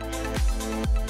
Música